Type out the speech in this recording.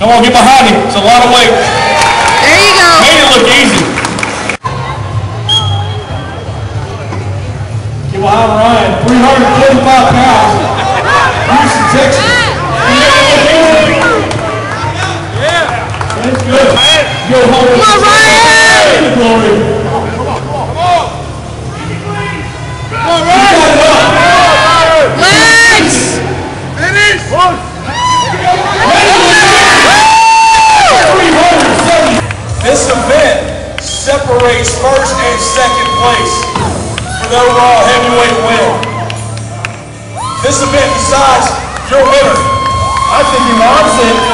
Come on, get behind him. It's a lot of weight. There you go. Made it look easy. Get behind Ryan. 345 pounds. Houston, Texas. He made it look easy. That's good. Go home. Come on, Ryan. Glory. Event separates first and second place for the overall heavyweight win. This event decides your winner. I think he wants it.